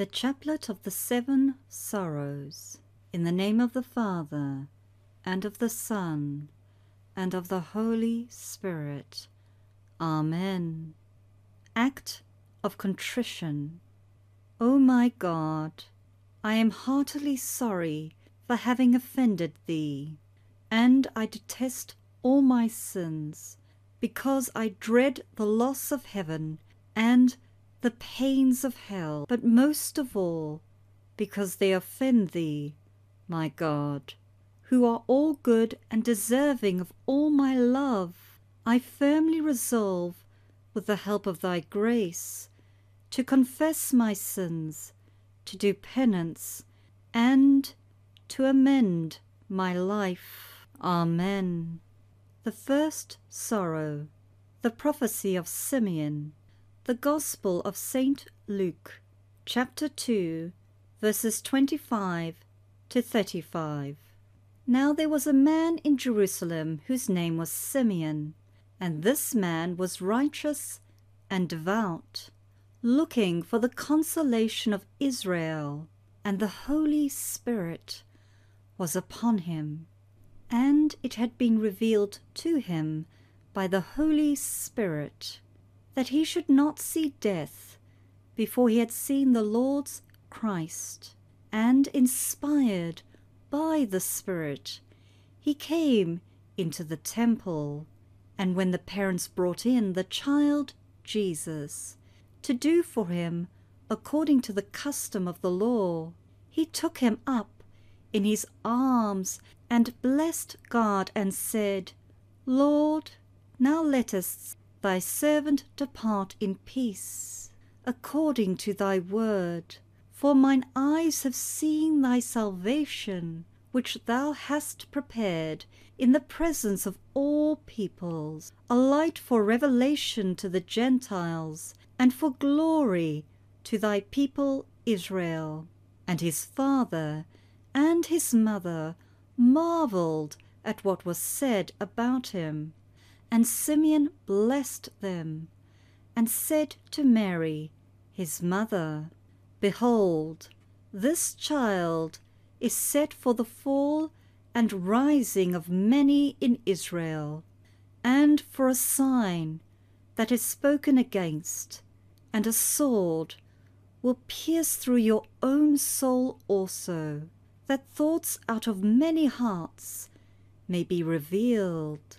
The Chaplet of the Seven Sorrows. In the name of the Father, and of the Son, and of the Holy Spirit. Amen. Act of Contrition. O my God, I am heartily sorry for having offended thee, and I detest all my sins, because I dread the loss of heaven and the pains of hell, but most of all because they offend thee, my God, who are all good and deserving of all my love. I firmly resolve, with the help of thy grace, to confess my sins, to do penance, and to amend my life. Amen. The first sorrow, the prophecy of Simeon. The Gospel of St. Luke, chapter 2, verses 25 to 35. Now there was a man in Jerusalem whose name was Simeon, and this man was righteous and devout, looking for the consolation of Israel, and the Holy Spirit was upon him. And it had been revealed to him by the Holy Spirit that he should not see death before he had seen the Lord's Christ. And inspired by the Spirit, he came into the temple. And when the parents brought in the child Jesus to do for him according to the custom of the law, he took him up in his arms and blessed God and said, Lord, now lettest thy servant depart in peace, according to thy word. For mine eyes have seen thy salvation, which thou hast prepared in the presence of all peoples, a light for revelation to the Gentiles, and for glory to thy people Israel. And his father and his mother marvelled at what was said about him. And Simeon blessed them, and said to Mary, his mother, Behold, this child is set for the fall and rising of many in Israel, and for a sign that is spoken against, and a sword will pierce through your own soul also, that thoughts out of many hearts may be revealed.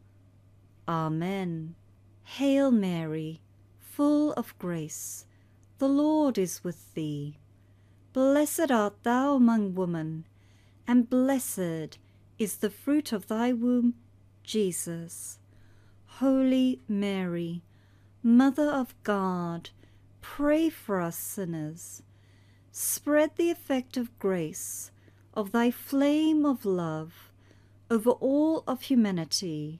Amen. Hail Mary, full of grace, the Lord is with thee. Blessed art thou among women, and blessed is the fruit of thy womb, Jesus. Holy Mary, Mother of God, pray for us sinners. Spread the effect of grace, of thy flame of love, over all of humanity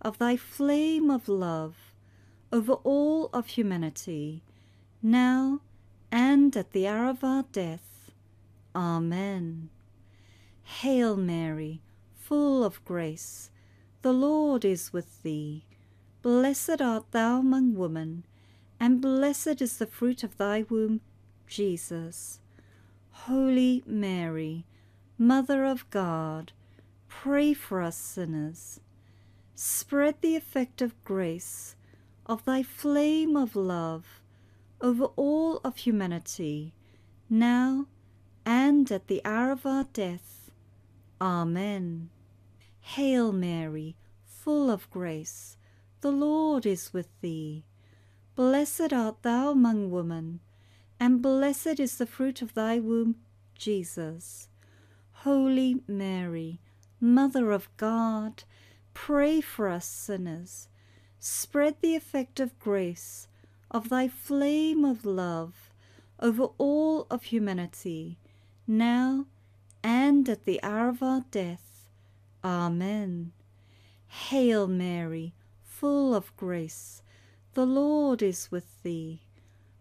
of thy flame of love, over all of humanity, now and at the hour of our death. Amen. Hail Mary, full of grace, the Lord is with thee. Blessed art thou among women, and blessed is the fruit of thy womb, Jesus. Holy Mary, Mother of God, pray for us sinners. Spread the effect of grace of thy flame of love over all of humanity, now and at the hour of our death. Amen. Hail Mary, full of grace, the Lord is with thee. Blessed art thou among women, and blessed is the fruit of thy womb, Jesus. Holy Mary, Mother of God, pray for us sinners. Spread the effect of grace, of thy flame of love, over all of humanity, now and at the hour of our death. Amen. Hail Mary, full of grace, the Lord is with thee.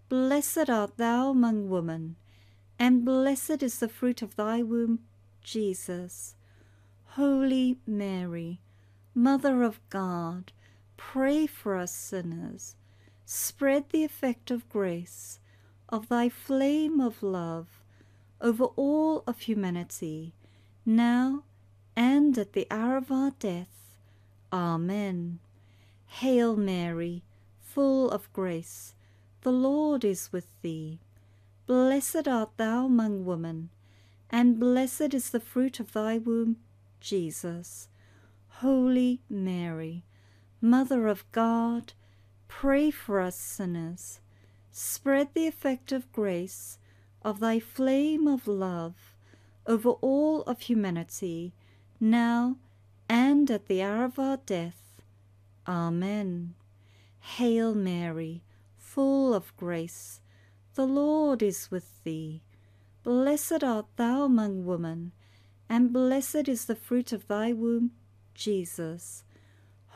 Blessed art thou among women, and blessed is the fruit of thy womb, Jesus. Holy Mary, Mother of God, pray for us sinners. Spread the effect of grace, of thy flame of love, over all of humanity, now and at the hour of our death. Amen. Hail Mary, full of grace, the Lord is with thee. Blessed art thou among women, and blessed is the fruit of thy womb, Jesus. Holy Mary, Mother of God, pray for us sinners. Spread the effect of grace, of thy flame of love, over all of humanity, now and at the hour of our death. Amen. Hail Mary, full of grace, the Lord is with thee. Blessed art thou among women, and blessed is the fruit of thy womb, Jesus.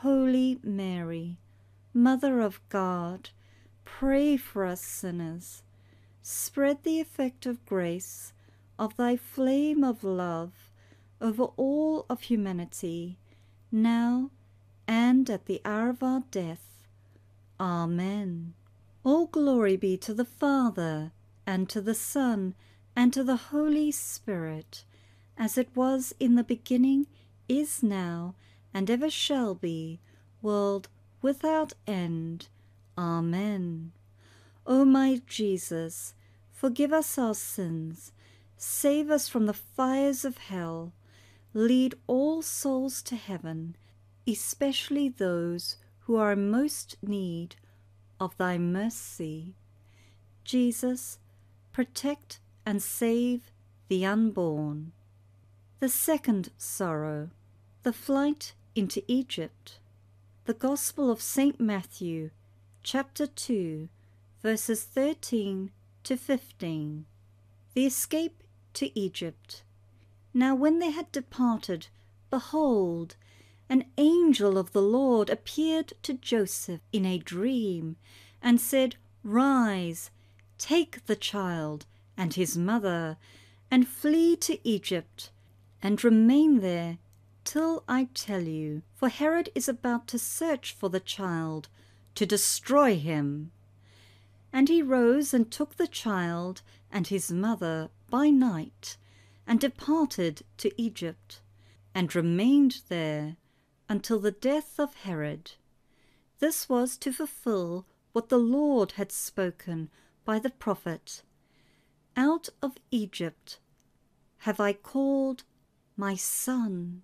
Holy Mary, Mother of God, pray for us sinners. Spread the effect of grace, of thy flame of love, over all of humanity, now and at the hour of our death. Amen. All glory be to the Father, and to the Son, and to the Holy Spirit, as it was in the beginning, is now, and ever shall be, world without end. Amen. O my Jesus, forgive us our sins, save us from the fires of hell, lead all souls to heaven, especially those who are in most need of thy mercy. Jesus, protect and save the unborn. The second sorrow, the flight into Egypt. The Gospel of St. Matthew, chapter 2, verses 13 to 15. The escape to Egypt. Now, when they had departed, behold, an angel of the Lord appeared to Joseph in a dream, and said, Rise, take the child and his mother, and flee to Egypt, and remain there till I tell you, for Herod is about to search for the child, to destroy him. And he rose and took the child and his mother by night, and departed to Egypt, and remained there until the death of Herod. This was to fulfill what the Lord had spoken by the prophet Out of Egypt have I called my son.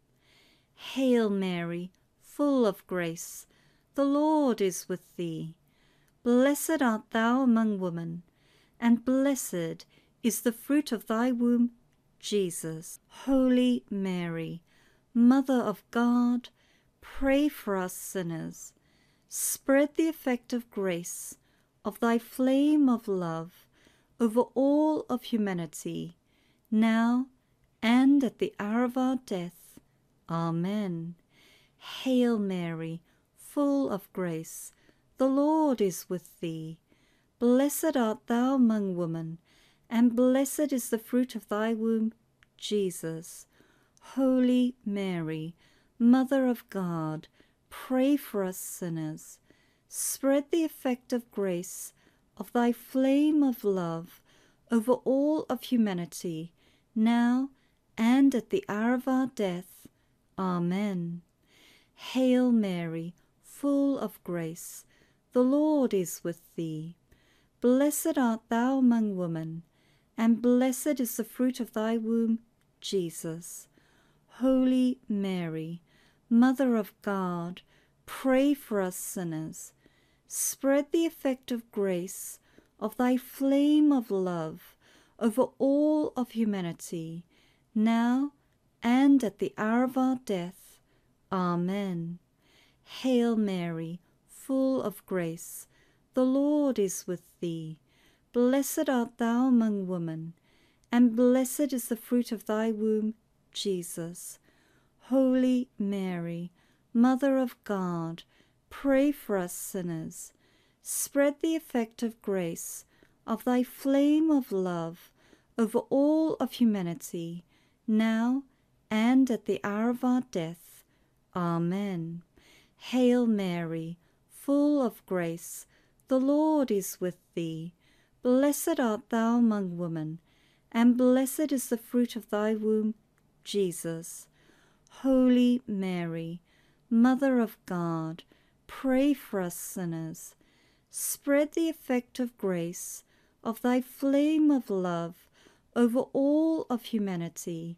Hail Mary, full of grace, the Lord is with thee. Blessed art thou among women, and blessed is the fruit of thy womb, Jesus. Holy Mary, Mother of God, pray for us sinners. Spread the effect of grace, of thy flame of love, over all of humanity, now and at the hour of our death. Amen. Hail Mary, full of grace, the Lord is with thee. Blessed art thou among women, and blessed is the fruit of thy womb, Jesus. Holy Mary, Mother of God, pray for us sinners. Spread the effect of grace of thy flame of love over all of humanity, now and at the hour of our death. Amen. Hail Mary, full of grace, the Lord is with thee. Blessed art thou among women, and blessed is the fruit of thy womb, Jesus. Holy Mary, Mother of God, pray for us sinners. Spread the effect of grace of thy flame of love over all of humanity, now and at the hour of our death. Amen. Hail Mary, full of grace, the Lord is with thee. Blessed art thou among women, and blessed is the fruit of thy womb, Jesus. Holy Mary, Mother of God, pray for us sinners. Spread the effect of grace of thy flame of love over all of humanity, now and at the hour of our death. Amen. Hail Mary, full of grace, the Lord is with thee. Blessed art thou among women, and blessed is the fruit of thy womb, Jesus. Holy Mary, Mother of God, pray for us sinners. Spread the effect of grace of thy flame of love over all of humanity,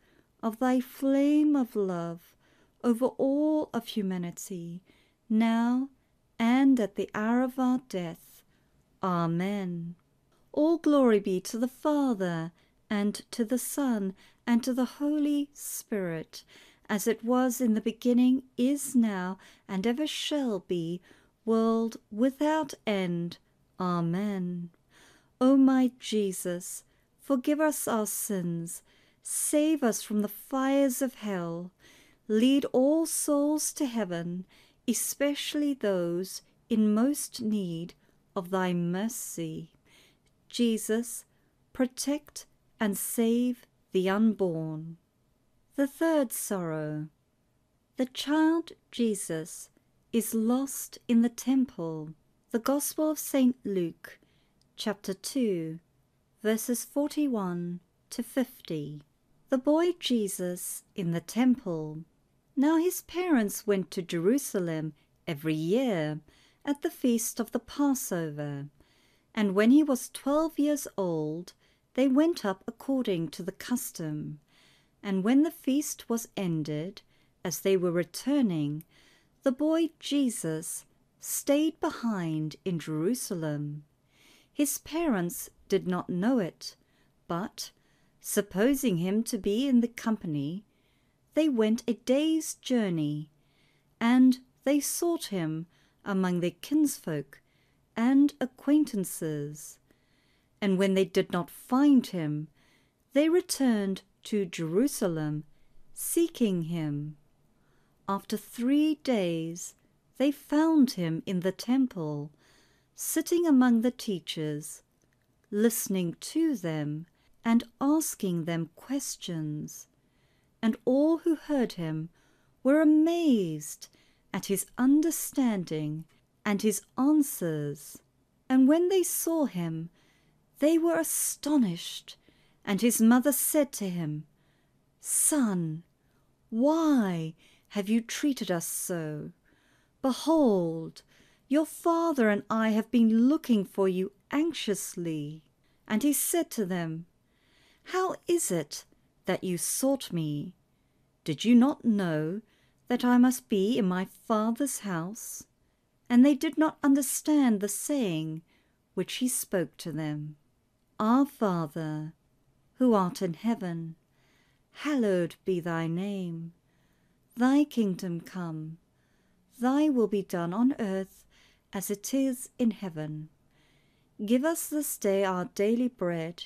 of thy flame of love over all of humanity, now and at the hour of our death. Amen. All glory be to the Father, and to the Son, and to the Holy Spirit, as it was in the beginning, is now, and ever shall be, world without end. Amen. O my Jesus, forgive us our sins, save us from the fires of hell, lead all souls to heaven, especially those in most need of thy mercy. Jesus, protect and save the unborn. The third sorrow. The child Jesus is lost in the temple. The Gospel of St. Luke, chapter 2, verses 41 to 50. The boy Jesus in the temple. Now his parents went to Jerusalem every year at the feast of the Passover. And when he was twelve years old, they went up according to the custom. And when the feast was ended, as they were returning, the boy Jesus stayed behind in Jerusalem. His parents did not know it, but, supposing him to be in the company, they went a day's journey, and they sought him among their kinsfolk and acquaintances. And when they did not find him, they returned to Jerusalem, seeking him. After three days, they found him in the temple, sitting among the teachers, listening to them and asking them questions. And all who heard him were amazed at his understanding and his answers. And when they saw him, they were astonished And his mother said to him, Son, why have you treated us so? Behold, your father and I have been looking for you anxiously. And he said to them, How is it that you sought me? Did you not know that I must be in my father's house? And they did not understand the saying which he spoke to them. Our Father, who art in heaven, hallowed be thy name. Thy kingdom come, thy will be done on earth as it is in heaven. Give us this day our daily bread,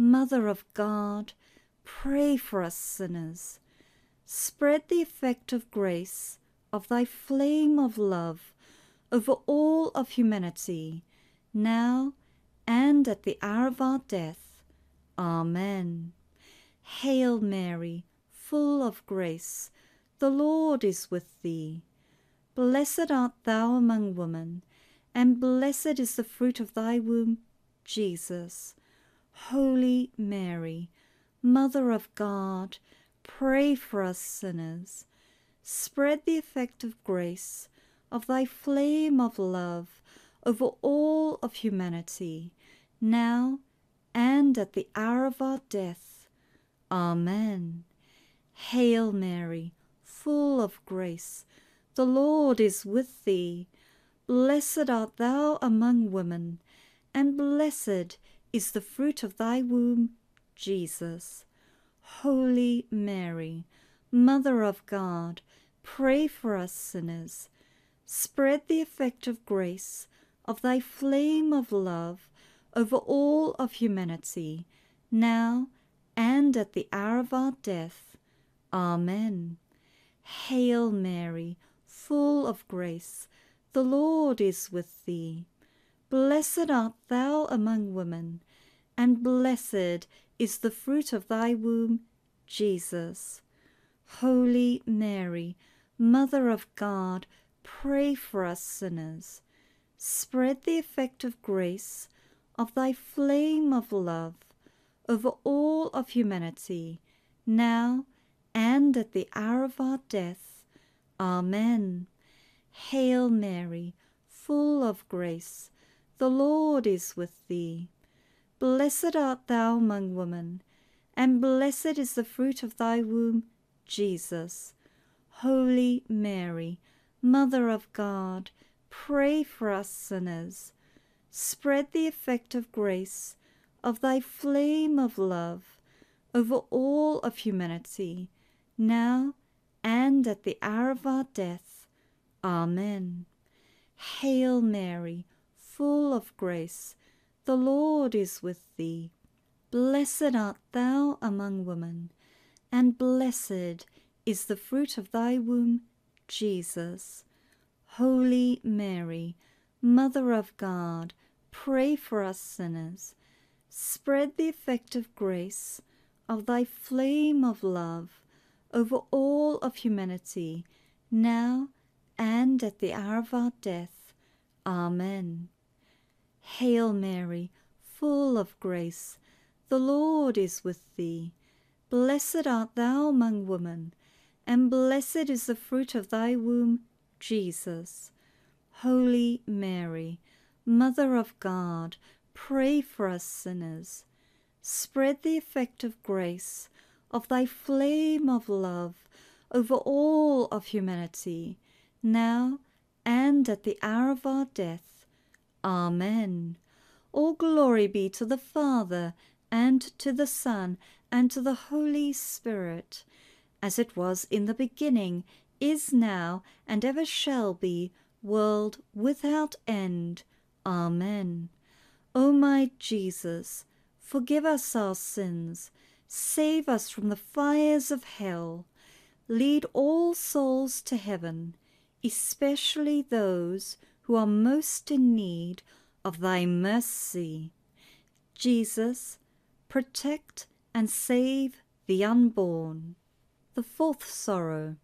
Mother of God, pray for us sinners. Spread the effect of grace, of thy flame of love, over all of humanity, now and at the hour of our death. Amen. Hail Mary, full of grace, the Lord is with thee. Blessed art thou among women, and blessed is the fruit of thy womb, Jesus. Holy Mary, Mother of God, pray for us sinners. Spread the effect of grace, of thy flame of love, over all of humanity, now and at the hour of our death. Amen. Hail Mary, full of grace, the Lord is with thee. Blessed art thou among women, and blessed is the fruit of thy womb, Jesus. Holy Mary, Mother of God, pray for us sinners. Spread the effect of grace, of thy flame of love, over all of humanity, now and at the hour of our death. Amen. Hail Mary, full of grace, the Lord is with thee. Blessed art thou among women, and blessed is the fruit of thy womb, Jesus. Holy Mary, Mother of God, pray for us sinners. Spread the effect of grace, of thy flame of love, over all of humanity, now and at the hour of our death. Amen. Hail Mary, full of grace, the Lord is with thee. Blessed art thou among women, and blessed is the fruit of thy womb, Jesus. Holy Mary, Mother of God, pray for us sinners. Spread the effect of grace, of thy flame of love, over all of humanity, now and at the hour of our death. Amen. Hail Mary, full of grace, the Lord is with thee. Blessed art thou among women, and blessed is the fruit of thy womb, Jesus. Holy Mary, Mother of God, pray for us sinners. Spread the effect of grace, of thy flame of love, over all of humanity, now and at the hour of our death. Amen. Hail Mary, full of grace, the Lord is with thee. Blessed art thou among women, and blessed is the fruit of thy womb, Jesus. Holy Mary, Mother of God, pray for us sinners. Spread the effect of grace, of thy flame of love, over all of humanity, now and at the hour of our death. Amen. All glory be to the Father, and to the Son, and to the Holy Spirit, as it was in the beginning, is now, and ever shall be, world without end. Amen. O my Jesus, forgive us our sins, Save us from the fires of hell. Lead all souls to heaven, especially those who are most in need of thy mercy. Jesus, protect and save the unborn. The fourth sorrow.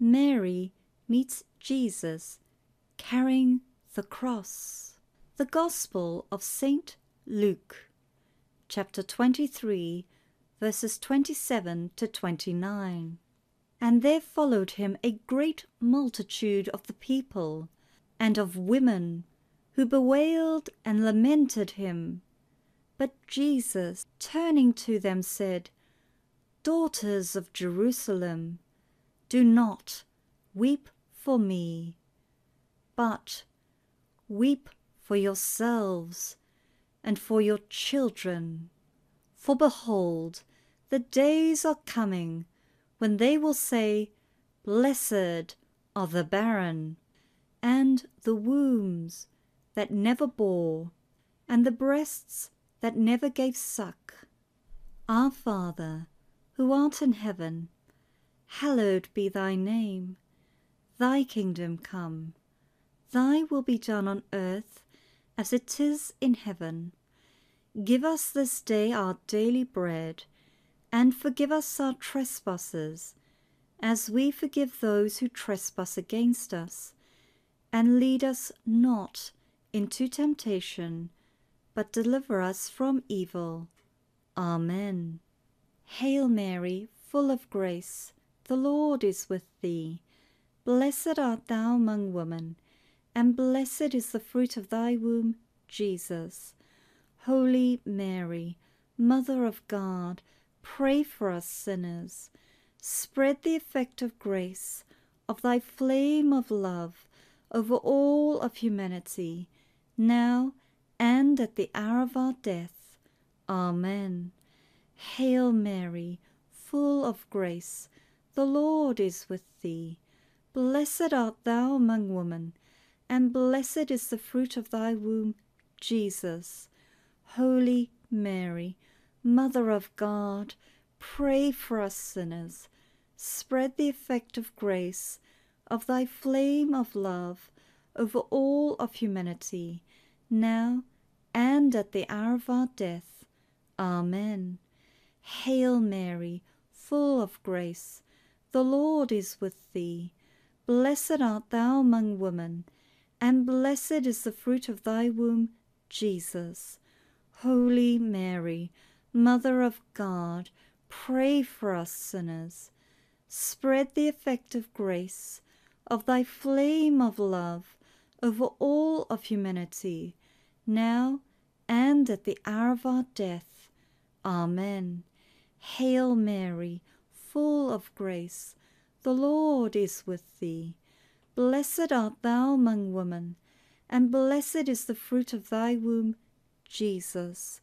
Mary meets Jesus carrying the cross. The Gospel of St. Luke, chapter 23, verses 27 to 29. And there followed him a great multitude of the people, and of women, who bewailed and lamented him. But Jesus, turning to them, said, Daughters of Jerusalem, do not weep for me, but weep for yourselves and for your children. For behold, the days are coming when they will say, Blessed are the barren, and the wombs that never bore, and the breasts that never gave suck. Our Father, who art in heaven, hallowed be thy name. Thy kingdom come, thy will be done on earth as it is in heaven. Give us this day our daily bread, and forgive us our trespasses, as we forgive those who trespass against us. And lead us not into temptation, but deliver us from evil. Amen. Hail Mary, full of grace, the Lord is with thee. Blessed art thou among women, and blessed is the fruit of thy womb, Jesus. Holy Mary, Mother of God, pray for us sinners. Spread the effect of grace, of thy flame of love, over all of humanity, now and at the hour of our death. Amen. Hail Mary, full of grace, the Lord is with thee. Blessed art thou among women, and blessed is the fruit of thy womb, Jesus. Holy Mary, Mother of God, pray for us sinners. Spread the effect of grace, of thy flame of love, over all of humanity, now and at the hour of our death. Amen. Hail Mary, full of grace, the Lord is with thee. Blessed art thou among women, and blessed is the fruit of thy womb, Jesus. Holy Mary, Mother of God, pray for us sinners. Spread the effect of grace, of thy flame of love, over all of humanity, now and at the hour of our death. Amen. Hail Mary, full of grace, the Lord is with thee. Blessed art thou among women, and blessed is the fruit of thy womb, Jesus.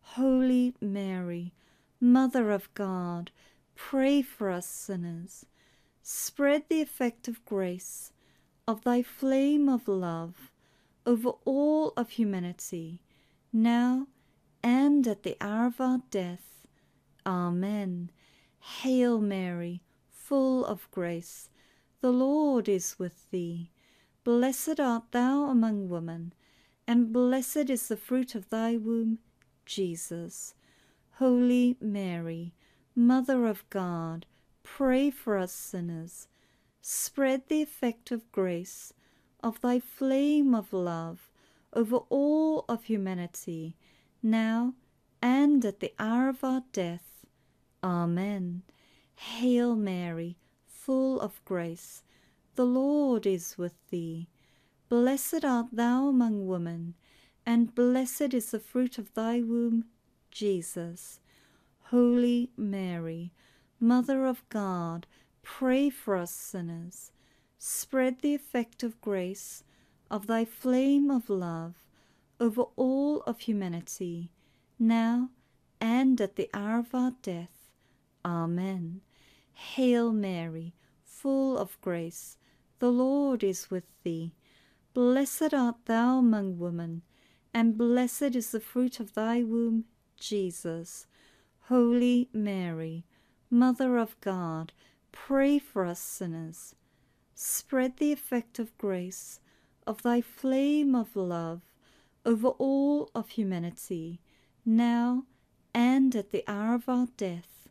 Holy Mary, Mother of God, pray for us sinners. Spread the effect of grace, of thy flame of love, over all of humanity, now and at the hour of our death. Amen. Hail Mary, full of grace, the Lord is with thee. Blessed art thou among women, and blessed is the fruit of thy womb, Jesus. Holy Mary, Mother of God, pray for us sinners. Spread the effect of grace, of thy flame of love, over all of humanity, now and at the hour of our death. Amen. Hail Mary, full of grace, the Lord is with thee. Blessed art thou among women, and blessed is the fruit of thy womb, Jesus. Holy Mary, Mother of God, pray for us sinners. Spread the effect of grace, of thy flame of love, over all of humanity, now and at the hour of our death. Amen. Hail Mary, full of grace, the Lord is with thee. Blessed art thou among women, and blessed is the fruit of thy womb, Jesus. Holy Mary, Mother of God, pray for us sinners. Spread the effect of grace of thy flame of love over all of humanity, now and at the hour of our death.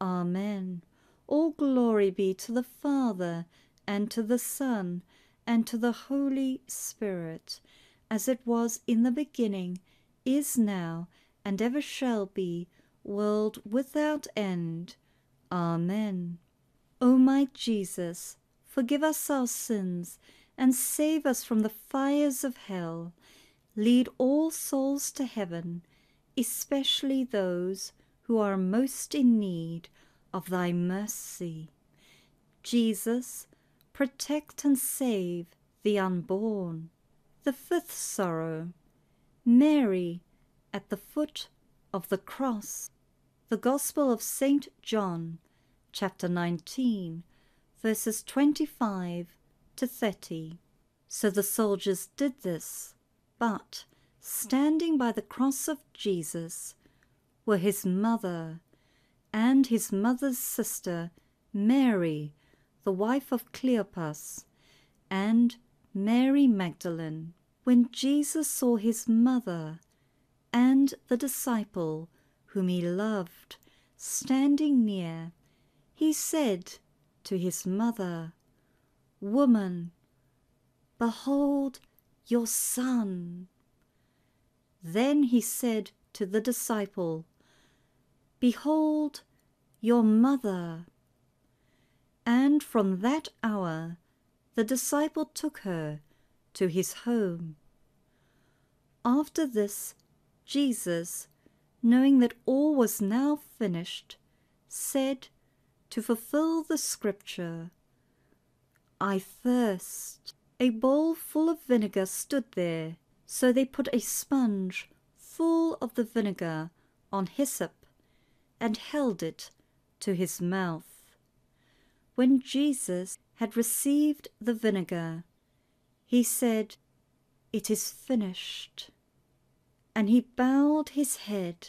Amen. All glory be to the Father, and to the Son, and to the Holy Spirit, as it was in the beginning, is now, and ever shall be, world without end. Amen. O my Jesus, forgive us our sins, and save us from the fires of hell Lead all souls to heaven, especially those who are most in need of thy mercy. Jesus, protect and save the unborn. The fifth sorrow, Mary at the foot of the cross. The Gospel of St. John, chapter 19, verses 25 to 30. So the soldiers did this but standing by the cross of Jesus were his mother and his mother's sister Mary, the wife of Cleopas, and Mary Magdalene. When Jesus saw his mother and the disciple whom he loved standing near, he said to his mother, Woman, behold your son. Then he said to the disciple, Behold your mother. And from that hour the disciple took her to his home. After this, Jesus, knowing that all was now finished, said, to fulfill the scripture, I thirst. A bowl full of vinegar stood there, so they put a sponge full of the vinegar on hyssop and held it to his mouth. When Jesus had received the vinegar, he said, It is finished. And he bowed his head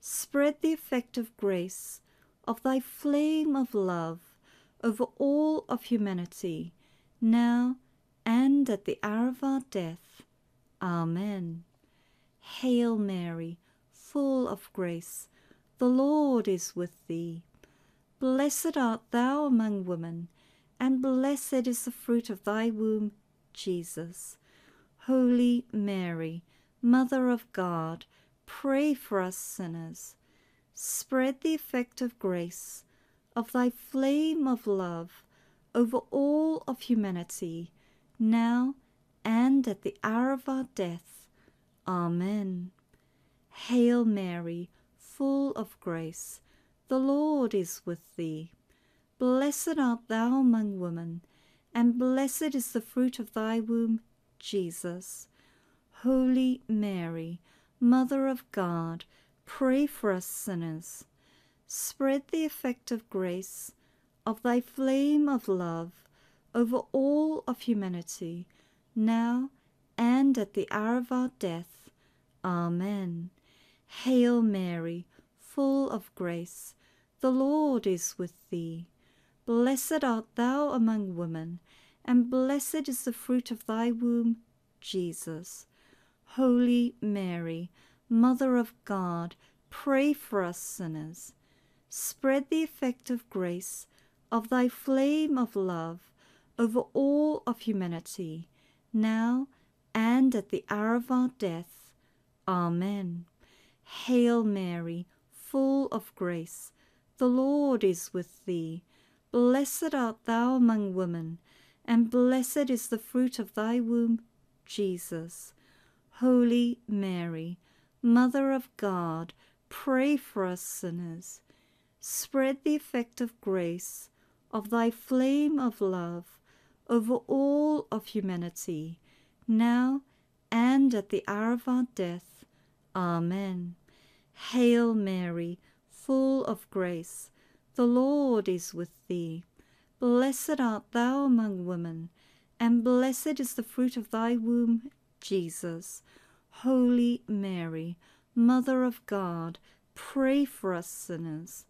Spread the effect of grace, of thy flame of love, over all of humanity, now and at the hour of our death. Amen. Hail Mary, full of grace, the Lord is with thee. Blessed art thou among women, and blessed is the fruit of thy womb, Jesus. Holy Mary, Mother of God, pray for us sinners. Spread the effect of grace, of thy flame of love, over all of humanity, now and at the hour of our death. Amen. Hail Mary, full of grace, the Lord is with thee. Blessed art thou among women, and blessed is the fruit of thy womb, Jesus. Holy Mary, Mother of God, pray for us sinners. Spread the effect of grace, of thy flame of love, over all of humanity, now and at the hour of our death. Amen. Hail Mary, full of grace, the Lord is with thee. Blessed art thou among women, and blessed is the fruit of thy womb, Jesus. Holy Mary, Mother of God, pray for us sinners. Spread the effect of grace, of thy flame of love over all of humanity, now and at the hour of our death. Amen. Hail Mary, full of grace, the Lord is with thee. Blessed art thou among women, and blessed is the fruit of thy womb, Jesus. Holy Mary, Mother of God, pray for us sinners. Spread the effect of grace, of thy flame of love, over all of humanity, now and at the hour of our death. Amen. Hail Mary, full of grace, the Lord is with thee. Blessed art thou among women, and blessed is the fruit of thy womb, Jesus. Holy Mary, Mother of God, pray for us sinners.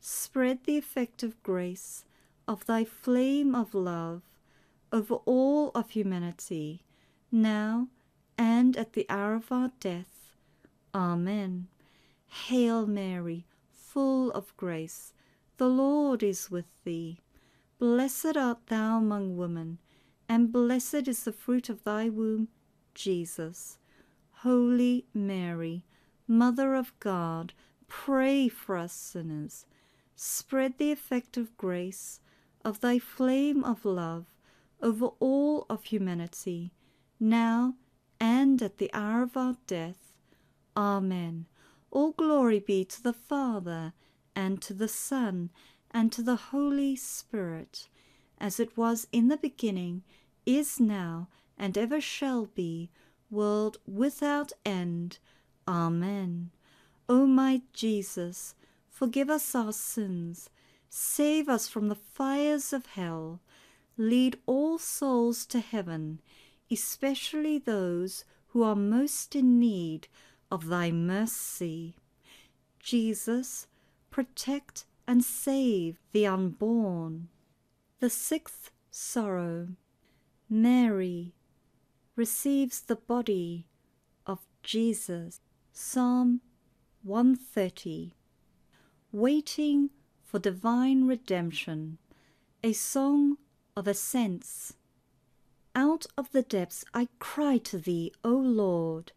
Spread the effect of grace, of thy flame of love, over all of humanity, now and at the hour of our death. Amen. Hail Mary, full of grace, the Lord is with thee. Blessed art thou among women, and blessed is the fruit of thy womb, Jesus. Holy Mary, Mother of God, pray for us sinners. Spread the effect of grace, of thy flame of love, over all of humanity, now and at the hour of our death. Amen. All glory be to the Father, and to the Son, and to the Holy Spirit, as it was in the beginning, is now, and ever shall be, world without end. Amen. O my Jesus, forgive us our sins, save us from the fires of hell Lead all souls to heaven, especially those who are most in need of thy mercy. Jesus, protect and save the unborn. The sixth sorrow. Mary receives the body of Jesus. Psalm 130. Waiting for divine redemption. A song of ascents. Out of the depths I cry to thee, O Lord.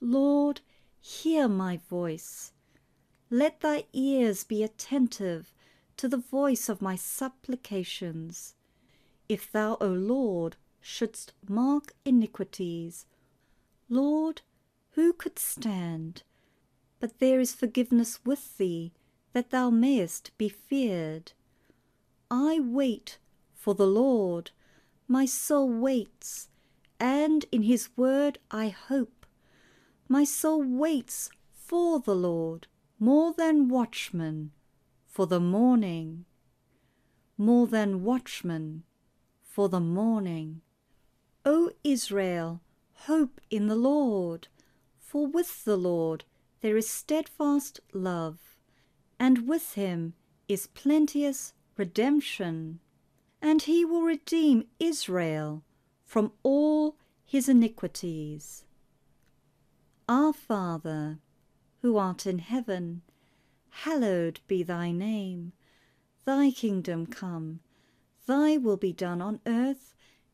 Lord, hear my voice. Let thy ears be attentive to the voice of my supplications. If thou, O Lord, shouldst mark iniquities, Lord, who could stand? But there is forgiveness with thee, that thou mayest be feared. I wait for the Lord. My soul waits, and in his word I hope. My soul waits for the Lord more than watchmen for the morning, more than watchmen for the morning. O Israel, hope in the Lord, for with the Lord there is steadfast love, and with him is plenteous redemption and he will redeem Israel from all his iniquities. Our Father, who art in heaven, hallowed be thy name. Thy kingdom come, thy will be done on earth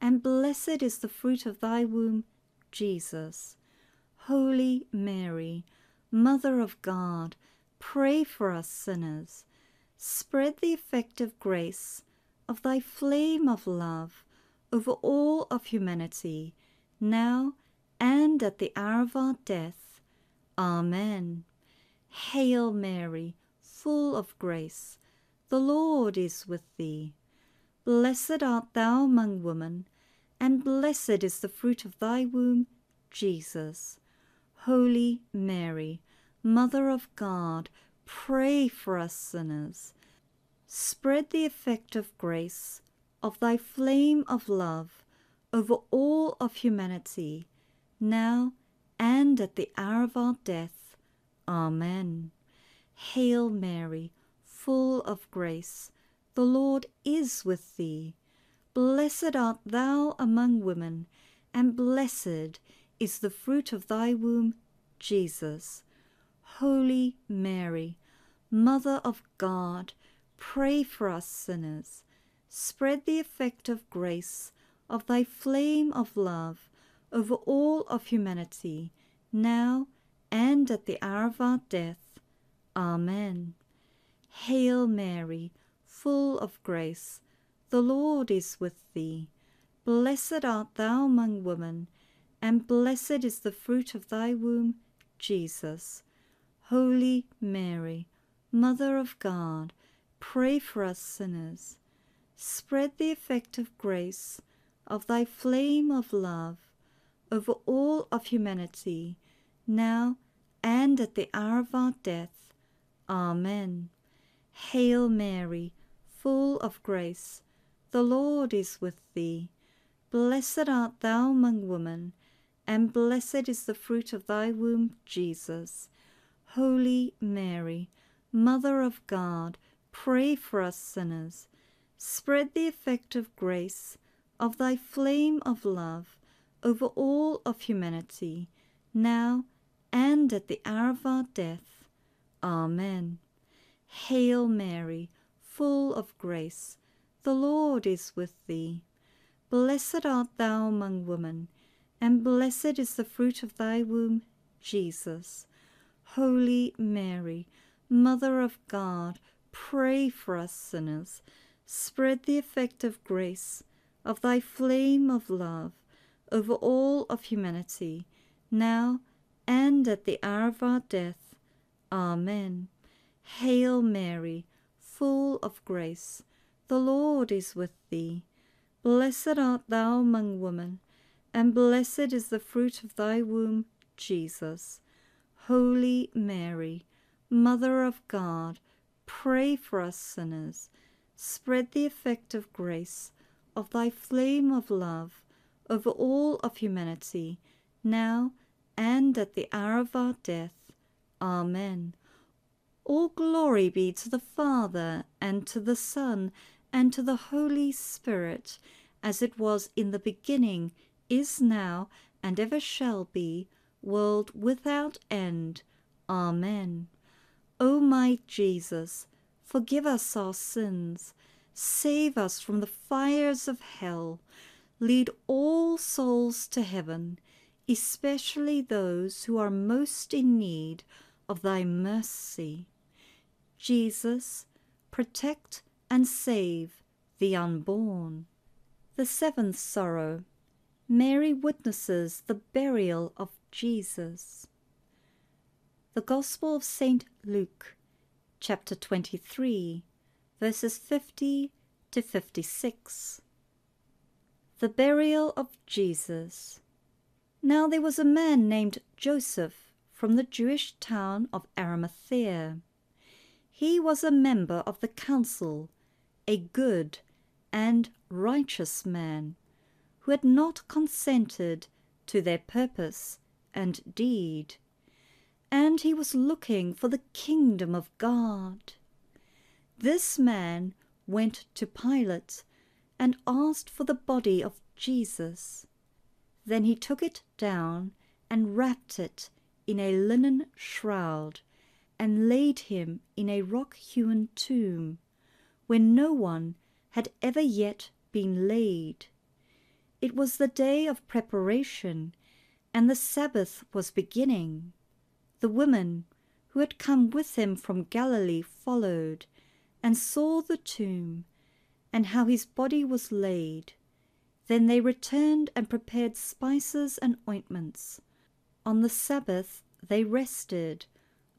and blessed is the fruit of thy womb, Jesus. Holy Mary, Mother of God, pray for us sinners. Spread the effect of grace of thy flame of love over all of humanity, now and at the hour of our death. Amen. Hail Mary, full of grace, the Lord is with thee. Blessed art thou among women, and blessed is the fruit of thy womb, Jesus. Holy Mary, Mother of God, pray for us sinners Spread the effect of grace, of thy flame of love over all of humanity, now and at the hour of our death. Amen. Hail Mary, full of grace, the Lord is with thee. Blessed art thou among women, and blessed is the fruit of thy womb, Jesus. Holy Mary, Mother of God, pray for us sinners. Spread the effect of grace of thy flame of love over all of humanity, now and at the hour of our death. Amen. Hail Mary, full of grace, the Lord is with thee. Blessed art thou among women, and blessed is the fruit of thy womb, Jesus. Holy Mary, Mother of God, pray for us sinners. Spread the effect of grace of thy flame of love over all of humanity, now and at the hour of our death. Amen. Hail Mary, full of grace, the Lord is with thee. Blessed art thou among women, and blessed is the fruit of thy womb, Jesus. Holy Mary, Mother of God, pray for us sinners. Spread the effect of grace of thy flame of love over all of humanity, now and at the hour of our death. Amen. Hail Mary, full of grace, the Lord is with thee. Blessed art thou among women, and blessed is the fruit of thy womb, Jesus. Holy Mary, Mother of God, pray for us sinners. Spread the effect of grace of thy flame of love over all of humanity, now and at the hour of our death. Amen. Hail Mary, full of grace, the Lord is with thee. Blessed art thou among women, and blessed is the fruit of thy womb, Jesus. Holy Mary, Mother of God, pray for us sinners. Spread the effect of grace of thy flame of love over all of humanity, now and at the hour of our death. Amen. All glory be to the Father, and to the Son, and to the Holy Spirit, as it was in the beginning, is now, and ever shall be, world without end. Amen. O my Jesus, forgive us our sins, save us from the fires of hell, lead all souls to heaven, especially those who are most in need of thy mercy. Jesus, protect and save the unborn. The seventh sorrow. Mary witnesses the burial of Jesus. The Gospel of St. Luke, chapter 23, verses 50 to 56. The burial of Jesus. Now there was a man named Joseph from the Jewish town of Arimathea. He was a member of the council, a good and righteous man, who had not consented to their purpose and deed and he was looking for the kingdom of God. This man went to Pilate and asked for the body of Jesus. Then he took it down and wrapped it in a linen shroud and laid him in a rock hewn tomb where no one had ever yet been laid. It was the day of preparation, and the Sabbath was beginning. The women who had come with him from Galilee followed, and saw the tomb, and how his body was laid. Then they returned and prepared spices and ointments. On the Sabbath they rested,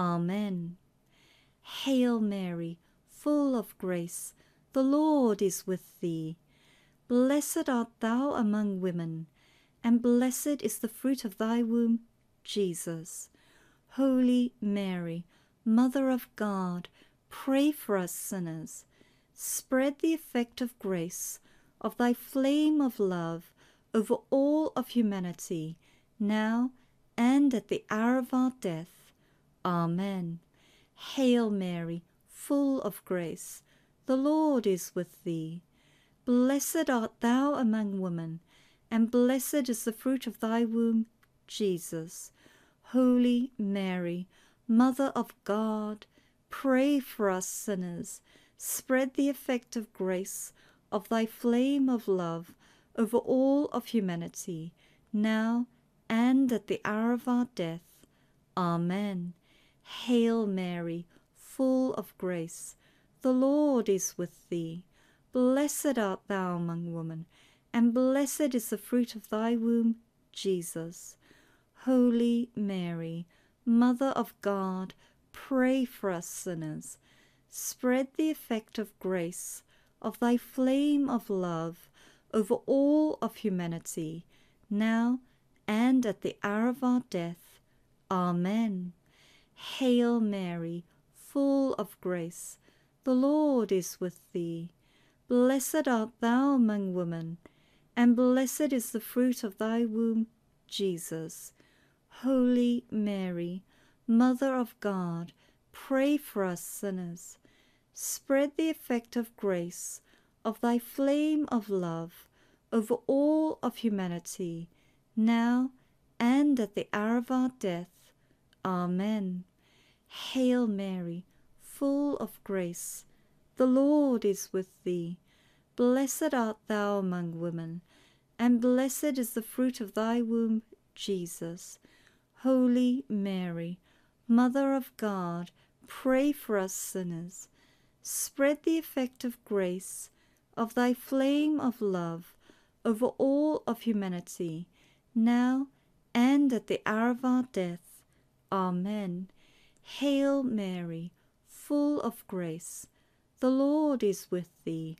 Amen. Hail Mary, full of grace, the Lord is with thee. Blessed art thou among women, and blessed is the fruit of thy womb, Jesus. Holy Mary, Mother of God, pray for us sinners. Spread the effect of grace, of thy flame of love, over all of humanity, now and at the hour of our death. Amen. Hail Mary, full of grace, the Lord is with thee. Blessed art thou among women, and blessed is the fruit of thy womb, Jesus. Holy Mary, Mother of God, pray for us sinners. Spread the effect of grace, of thy flame of love, over all of humanity, now and at the hour of our death. Amen. Hail Mary, full of grace, the Lord is with thee. Blessed art thou among women, and blessed is the fruit of thy womb, Jesus. Holy Mary, Mother of God, pray for us sinners. Spread the effect of grace, of thy flame of love, over all of humanity, now and at the hour of our death. Amen. Hail Mary, full of grace, the Lord is with thee. Blessed art thou among women, and blessed is the fruit of thy womb, Jesus. Holy Mary, Mother of God, pray for us sinners. Spread the effect of grace of thy flame of love over all of humanity, now and at the hour of our death. Amen. Hail Mary, full of grace, the Lord is with thee. Blessed art thou among women, and blessed is the fruit of thy womb, Jesus. Holy Mary, Mother of God, pray for us sinners. Spread the effect of grace of thy flame of love over all of humanity, now and at the hour of our death. Amen. Hail Mary, full of grace, the Lord is with thee.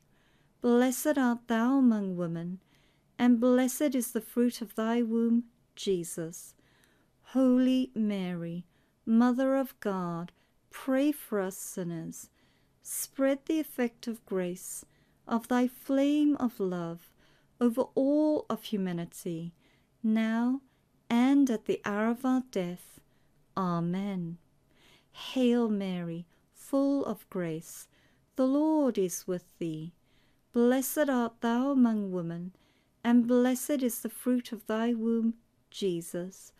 Blessed art thou among women, and blessed is the fruit of thy womb, Jesus. Holy Mary, Mother of God, pray for us sinners. Spread the effect of grace of thy flame of love over all of humanity, now and at the hour of our death. Amen. Hail Mary, full of grace, the Lord is with thee. Blessed art thou among women, and blessed is the fruit of thy womb, Jesus.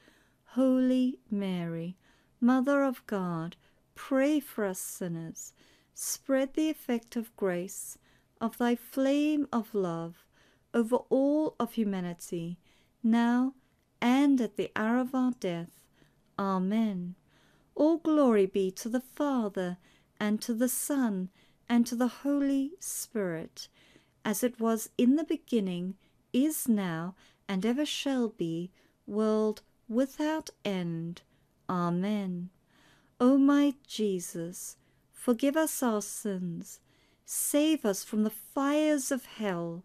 Holy Mary, Mother of God, pray for us sinners. Spread the effect of grace of thy flame of love over all of humanity, now and at the hour of our death. Amen. All glory be to the Father, and to the Son, and to the Holy Spirit, as it was in the beginning, is now, and ever shall be, world without end. Amen. O my Jesus, forgive us our sins Save us from the fires of hell.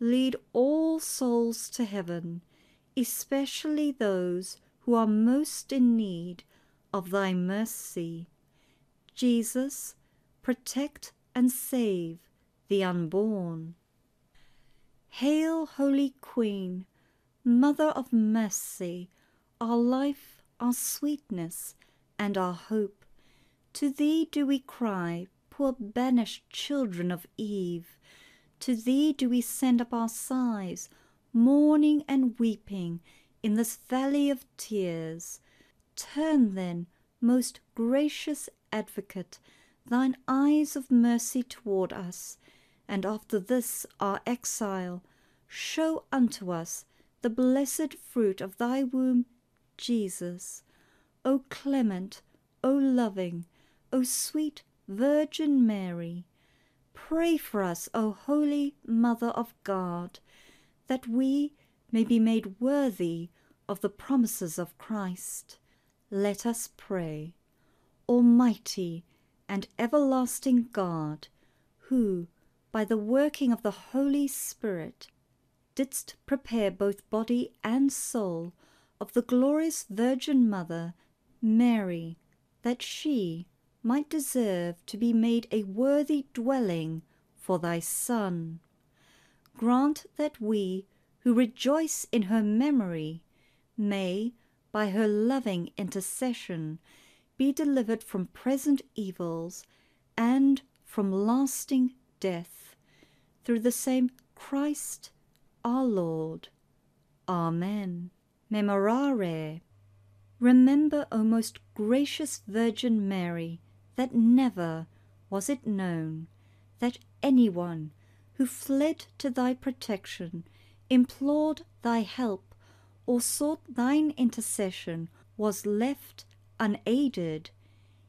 Lead all souls to heaven, especially those who are most in need of thy mercy. Jesus, protect and save the unborn. Hail, Holy Queen, Mother of mercy, our life, our sweetness, and our hope. To thee do we cry, poor banished children of Eve. To thee do we send up our sighs, mourning and weeping in this valley of tears. Turn then, most gracious advocate, thine eyes of mercy toward us, and after this our exile, show unto us the blessed fruit of thy womb, Jesus. O clement, O loving, O sweet Virgin Mary, Pray for us, O Holy Mother of God, that we may be made worthy of the promises of Christ. Let us pray. Almighty and everlasting God, who, by the working of the Holy Spirit, didst prepare both body and soul of the glorious Virgin Mother, Mary, that she might deserve to be made a worthy dwelling for thy Son. Grant that we, who rejoice in her memory, may, by her loving intercession, be delivered from present evils and from lasting death, through the same Christ our Lord. Amen. Memorare. Remember, O most gracious Virgin Mary, that never was it known that anyone who fled to thy protection, implored thy help, or sought thine intercession was left unaided.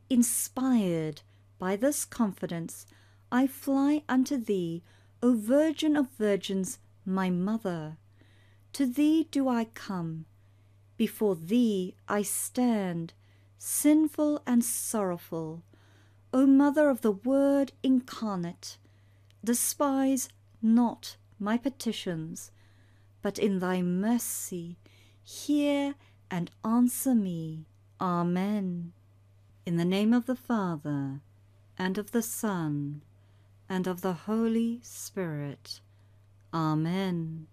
Inspired by this confidence, I fly unto thee, O Virgin of Virgins, my Mother. To thee do I come, before thee I stand, sinful and sorrowful. O Mother of the Word incarnate, despise not my petitions, but in thy mercy hear and answer me. Amen. In the name of the Father, and of the Son, and of the Holy Spirit. Amen.